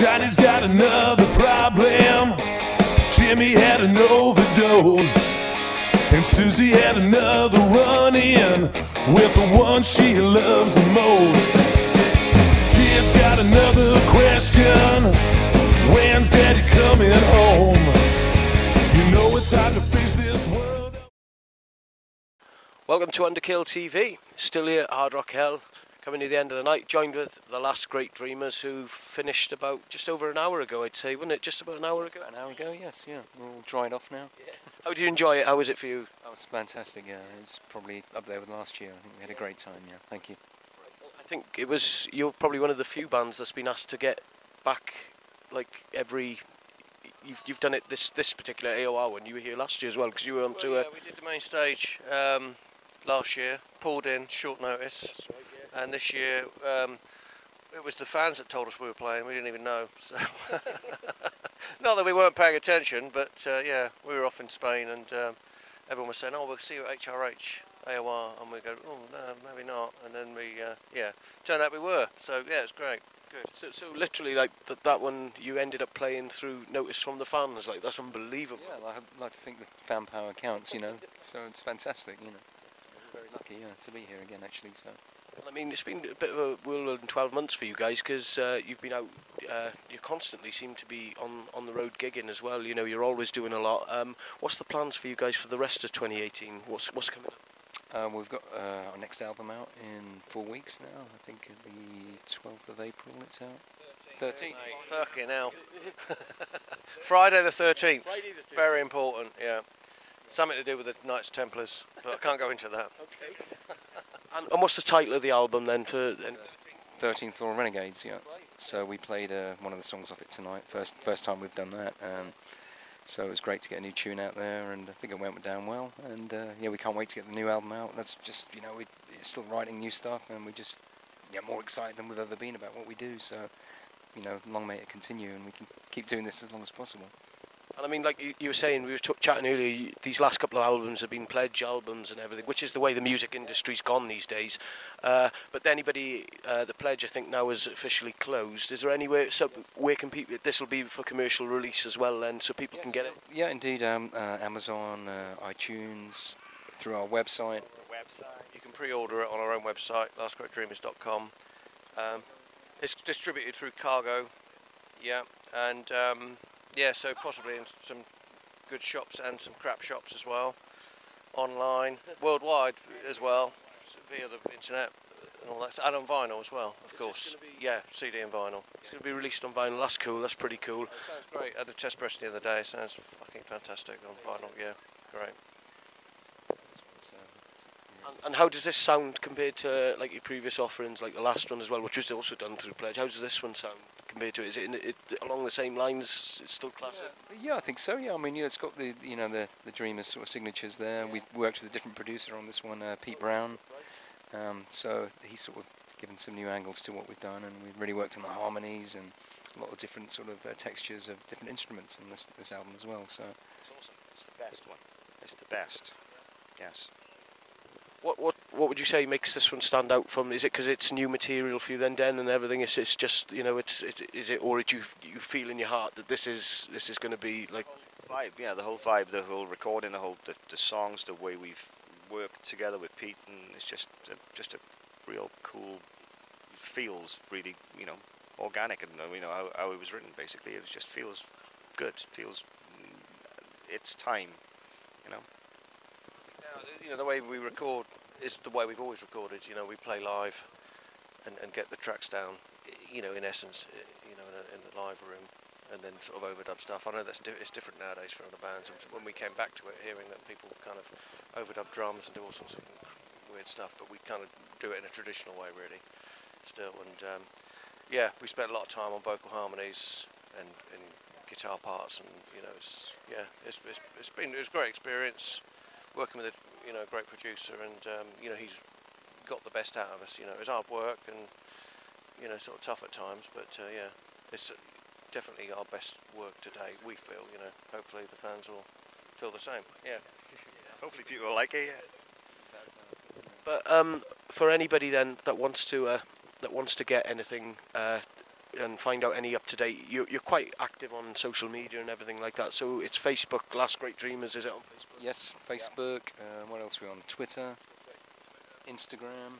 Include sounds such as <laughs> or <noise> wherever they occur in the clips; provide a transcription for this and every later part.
Johnny's got another problem. Jimmy had an overdose. And Susie had another run in with the one she loves the most. Kids got another question. When's daddy coming home? You know it's hard to face this world. Welcome to Underkill TV. Still here at Hard Rock Hell, coming to the end of the night, joined with the last great dreamers who finished about just over an hour ago, I'd say, wasn't it? Just about an hour ago. An hour ago, yes, yeah. We're all dried off now. How did you enjoy it? How was it for you? That was fantastic, yeah. It's probably up there with last year. I think we had a great time, yeah. Thank you. I think it was you're probably one of the few bands that's been asked to get back, like every. You've, you've done it this this particular AOR when You were here last year as well because you were on Well, tour. yeah, we did the main stage um, last year, pulled in short notice, and this year um, it was the fans that told us we were playing. We didn't even know. So <laughs> not that we weren't paying attention, but uh, yeah, we were off in Spain, and um, everyone was saying, "Oh, we'll see you at HRH." AOR, and we go, oh no, maybe not, and then we, uh, yeah, turned out we were. So yeah, it's great, good. So, so literally, like th- that one, you ended up playing through notice from the fans. Like that's unbelievable. Yeah, I like to think that fan power counts, you know. So it's fantastic, you know. We're very lucky, yeah, to be here again, actually. So I mean, it's been a bit of a whirlwind 12 months for you guys because uh, you've been out, uh, you constantly seem to be on, on the road gigging as well. You know, you're always doing a lot. Um, what's the plans for you guys for the rest of 2018? What's what's coming up? um, we've got uh, our next album out in four weeks now. I think the 12th of April it's out. 13th. Fucking hell. <laughs> Friday the 13th. Very important, yeah. Something to do with the Knights Templars, but I can't go into that. And, and what's the title of the album then? For and 13th Floor Renegades, yeah. So we played uh, one of the songs off it tonight. First first time we've done that. Um, so it was great to get a new tune out there, and I think it went down well. And uh, yeah, we can't wait to get the new album out. That's just you know we are still writing new stuff, and we just yeah more excited than we've ever been about what we do. So you know, long may it continue, and we can keep doing this as long as possible. And I mean, like you, you were saying, we were t- chatting earlier. You, these last couple of albums have been pledge albums and everything, which is the way the music industry's gone these days. Uh, but anybody, uh, the pledge, I think now is officially closed. Is there anywhere? So where can people? This will be for commercial release as well, then, so people can get it. Yeah, indeed. Um, uh, Amazon, uh, iTunes, through our website. You can pre-order it on our own website, lastgreatdreamers.com. Um, it's distributed through Cargo, yeah, and um, yeah, so possibly in some good shops and some crap shops as well, online, worldwide as well, via the internet and all that, and on vinyl as well, of course. Yeah, CD and vinyl. It's going to be released on vinyl. That's cool. That's pretty cool. Sounds great. I had a test press the other day. It Sounds fucking fantastic on vinyl. Yeah, great. So, And, and how does this sound compared to like your previous offerings, like the last one as well, which was also done through Pledge? How does this one sound compared to it? Is it, in, it along the same lines? It's still classic. Yeah, I think so. Yeah, I mean, you know, it's got the you know the the Dreamers sort of signatures there. We worked with a different producer on this one, uh, Pete Brown. Um, so he's sort of given some new angles to what we've done, and we've really worked on the harmonies and a lot of different sort of uh, textures of different instruments in this this album as well. So it's awesome. It's the best one. It's the best. Yes. What what what would you say makes this one stand out from? Is it because it's new material for you then, Den, and everything? It's it's just you know it's it, is it or do you you feel in your heart that this is this is going to be like Vibe, yeah, the whole vibe, the whole recording, the whole the, the songs, the way we've worked together with Pete, and it's just a, just a real cool. Feels really, you know, organic, and uh, you know how, how it was written. Basically, it just feels good. Feels mm, it's time, you know. Now, the- you know, the way we record is the way we've always recorded. You know, we play live and, and get the tracks down, you know, in essence, you know, in, a, in the live room, and then sort of overdub stuff. I know that's di- it's different nowadays for other bands. And when we came back to it, hearing that people kind of overdub drums and do all sorts of weird stuff, but we kind of do it in a traditional way, really, still. And um, yeah, we spent a lot of time on vocal harmonies and, and guitar parts, and you know, it's yeah, it's, it's, it's been it was a great experience working with a you know great producer, and um, you know he's got the best out of us. You know, it was hard work and you know sort of tough at times, but uh, yeah, it's definitely our best work today. We feel, you know, hopefully the fans will feel the same. Yeah. <laughs> Hopefully, people will like it. Yeah. But um, for anybody then that wants to uh, that wants to get anything uh, and find out any up to date, you, you're quite active on social media and everything like that. So it's Facebook, Last Great Dreamers, is it on Facebook? Yes, Facebook. Uh, what else are we on? Twitter, Instagram,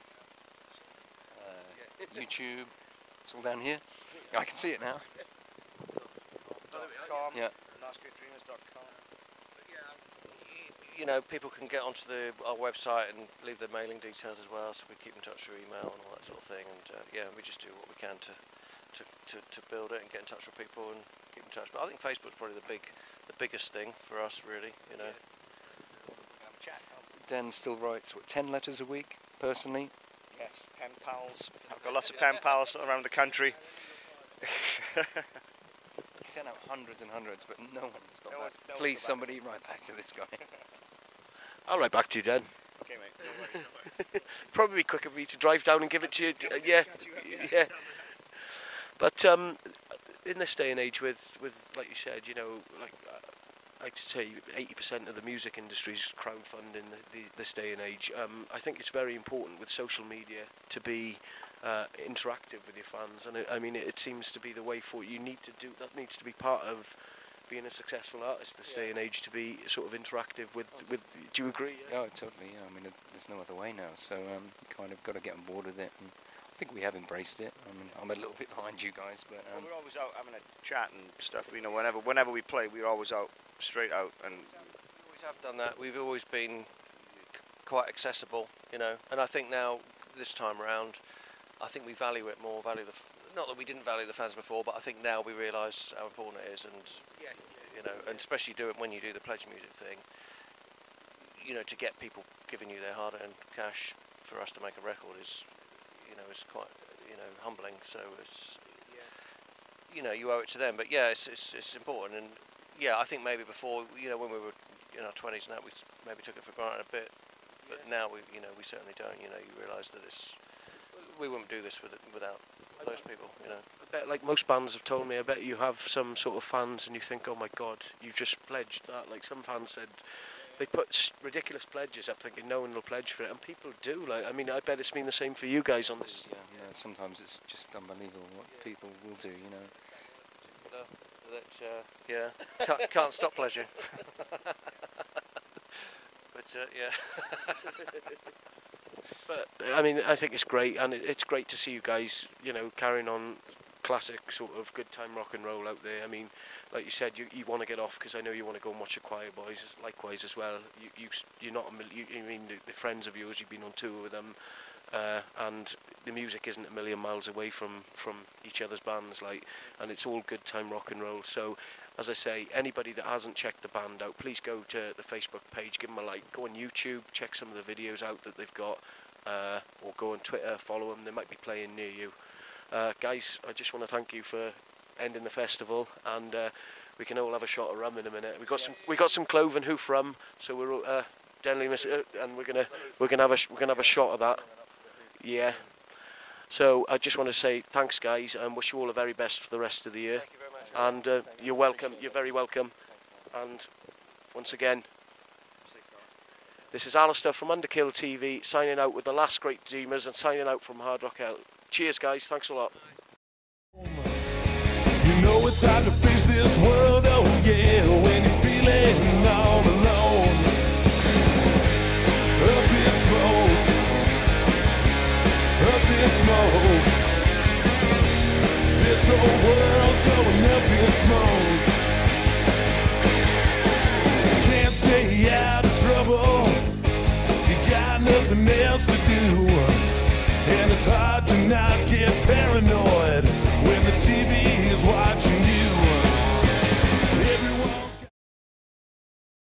uh, YouTube. It's all down here. I can see it now. Com, Yeah. lastgreatdreamers.com. you know, people can get onto the our website and leave their mailing details as well, so we keep in touch through email and all that sort of thing. And uh, yeah, we just do what we can to, to, to, to build it and get in touch with people and keep in touch. But I think Facebook's probably the big, the biggest thing for us, really. You know, Um, chat. Dan still writes what ten letters a week personally. Yes, pen pals. I've got lots of pen pals around the country. He sent out hundreds and hundreds, but no one's got No back. no Please, got back. somebody write back to this guy. <laughs> I'll write back to you, Dan. Okay, mate. no worries, no worries. <laughs> Probably be quicker for me to drive down and give it to you. Uh, <laughs> yeah, yeah. But um, in this day and age, with, with like you said, you know, like uh, I'd say 80% of the music industry is crowdfunding the, the, this day and age. Um, I think it's very important with social media to be uh, interactive with your fans, and it, I mean, it, it seems to be the way forward. You need to do that. Needs to be part of being a successful artist this day and age to be sort of interactive with with. Do you agree? Yeah? Oh, totally. Yeah. I mean, it, there's no other way now. So um, kind of got to get on board with it. And think we have embraced it. I mean, I'm a little <laughs> bit behind you guys, but Well, um, we're always out having a chat and stuff. You know, whenever whenever we play, we're always out straight out and we always have done that. We've always been c- quite accessible, you know. And I think now, this time around, I think we value it more. Value the, f- not that we didn't value the fans before, but I think now we realise how important it is, and you know, and especially do it when you do the pledge music thing. You know, to get people giving you their hard-earned cash for us to make a record is, you know, is quite, you know, humbling. So it's, you know, you owe it to them. But yeah, it's it's, it's important, and yeah, I think maybe before, you know, when we were in our twenties, and that we maybe took it for granted a bit. But now we, you know, we certainly don't. You know, you realise that it's we wouldn't do this with, without those people. You know. I bet, like most bands have told me, I bet you have some sort of fans and you think, oh my god, you've just pledged that. Like some fans said, they put ridiculous pledges up thinking no one will pledge for it, and people do. Like, I mean, I bet it's been the same for you guys on this. yeah, yeah. Sometimes it's just unbelievable what people will do. You know. That uh, yeah, <laughs> can't, can't stop pleasure. <laughs> but uh, yeah. <laughs> But I mean, I think it's great, and it, it's great to see you guys, you know, carrying on classic sort of good time rock and roll out there. I mean, like you said, you, you want to get off because I know you want to go and watch the Quireboys. Likewise as well, you, you you're not a you, I mean the, the friends of yours. You've been on tour with them, uh, and the music isn't a million miles away from from each other's bands. Like, and it's all good time rock and roll. So. As I say, anybody that hasn't checked the band out, please go to the Facebook page, give them a like, go on YouTube, check some of the videos out that they've got, uh, or go on Twitter, follow them. They might be playing near you. Uh, guys, I just want to thank you for ending the festival, and uh, we can all have a shot of rum in a minute. We got some, we got some cloven hoof rum, so we're uh, Denley, miss- uh, and we're gonna, we're gonna have a, we're gonna have a shot of that. Yeah. So I just want to say thanks, guys, and wish you all the very best for the rest of the year. Thank you very much. And uh, you're welcome. You're very welcome. And once again, this is Alistair from Underkill TV signing out with the last great Dreamers and signing out from Hard Rock Hell. Cheers, guys. Thanks a lot. You know it's to face this world, oh yeah, when you're feeling all alone. Up in smoke, up in smoke. This whole world's going up in smoke. Can't stay out of trouble. You got nothing else to do, and it's hard